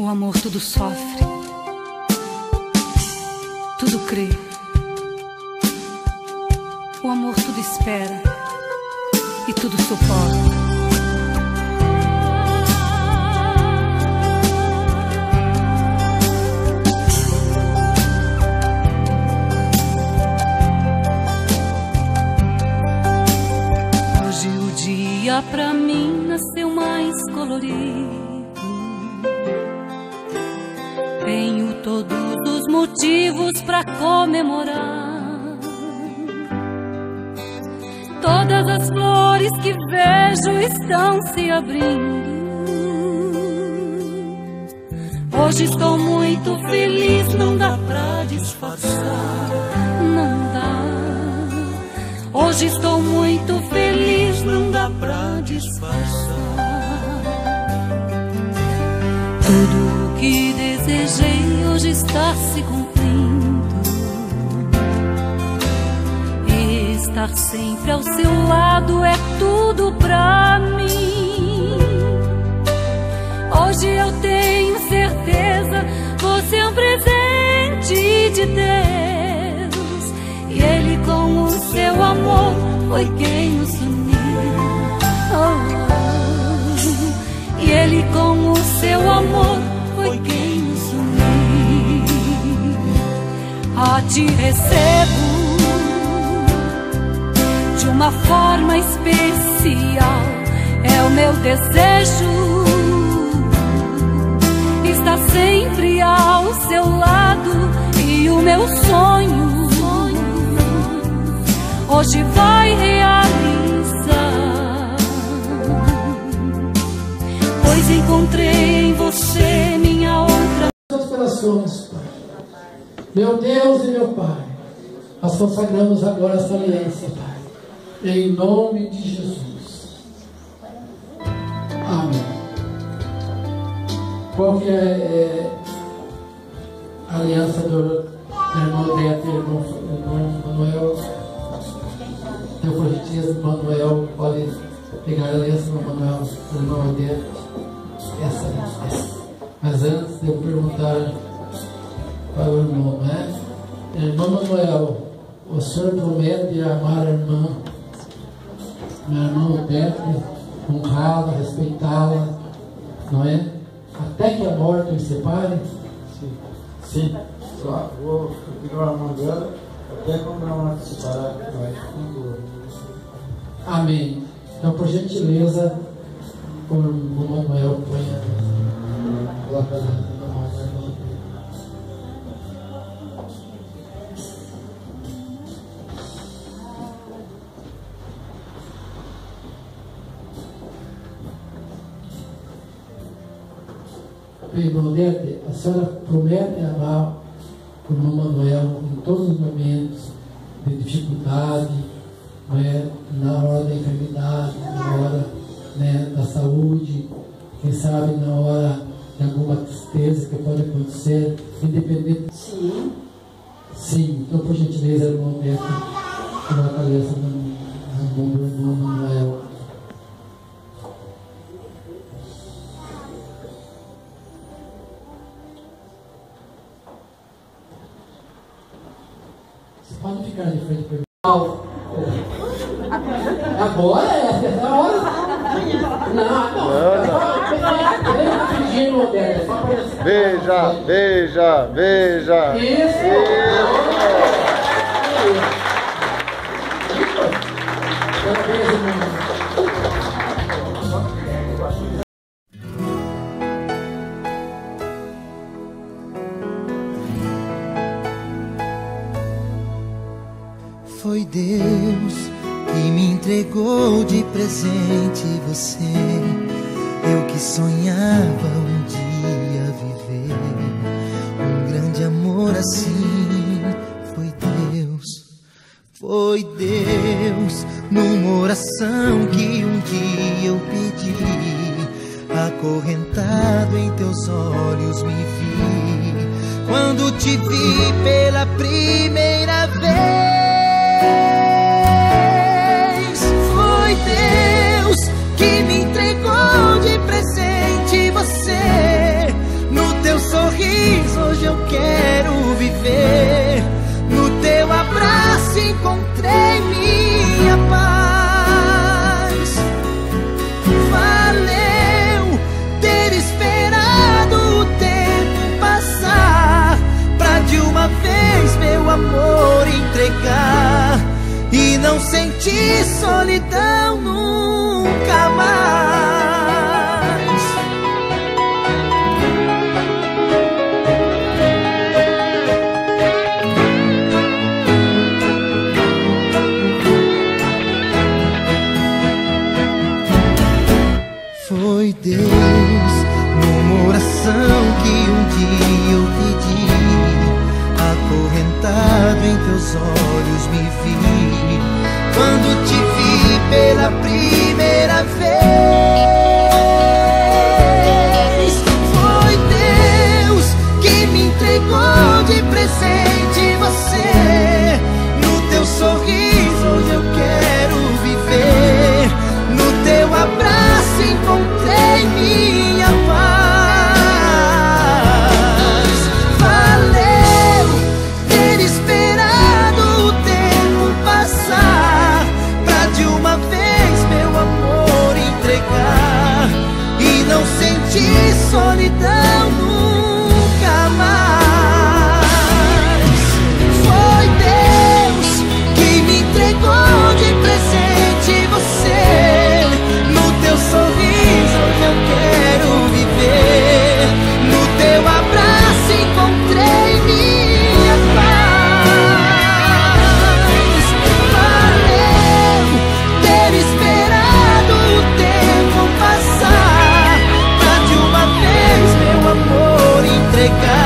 O amor tudo sofre, tudo crê. O amor tudo espera e tudo suporta. Hoje o dia pra mim nasceu mais colorido. Motivos pra comemorar. Todas as flores que vejo estão se abrindo. Hoje estou muito feliz, não dá pra disfarçar. Não dá. Hoje estou muito feliz, não dá pra disfarçar. Tudo o que desejei hoje está se cumprindo. Estar sempre ao seu lado é tudo pra mim. Hoje eu tenho certeza, você é um presente de Deus. E Ele, com o seu amor, foi quem nos uniu. Oh, oh. E Ele, com o seu amor, A recebo de uma forma especial. É o meu desejo estar sempre ao seu lado e o meu sonho hoje vai realizar. Pois encontrei em você minha outra corações, Pai. Meu Deus e meu Pai, nós consagramos agora essa aliança, Pai. Em nome de Jesus. Amém. Qual que é, é a aliança do, do irmão do irmão, irmão Manuel? Teu gentileza, Manuel, pode pegar a aliança do Manuel, do irmão Neto. Essa, essa. Mas antes de eu perguntar para o irmão, né? Irmão Manuel, o senhor promete amar a irmã, minha irmã Odete, honrá-la, respeitá-la, não é? Até que a morte os separe? Sim. Sim. Só vou continuar amando ela até quando ela se separar nós. Amém. Então, por gentileza, o irmão Manuel ponha coloca na Dete, a senhora promete amar o irmão Manuel em todos os momentos de dificuldade, não é? na hora da enfermidade, na hora né, da saúde, quem sabe na hora de alguma tristeza que pode acontecer, independente. Sim. Sim, então por gentileza, irmão Beto, coloca a aliança na na mão do pode ficar de frente para mim. Agora é, essa hora. Não, não. Bem rapidinho, Roberto, só para Veja, veja, veja. Isso. Parabéns, irmão. Deus que me entregou de presente você. Eu que sonhava um dia viver um grande amor assim. Foi Deus, foi Deus numa oração que um dia eu pedi. Acorrentado em teus olhos me vi quando te vi pela primeira vez. não senti solidão nunca mais. Foi Deus numa oração que um dia eu pedi, acorrentado em teus olhos me vi quando te vi pela primeira vez. seca.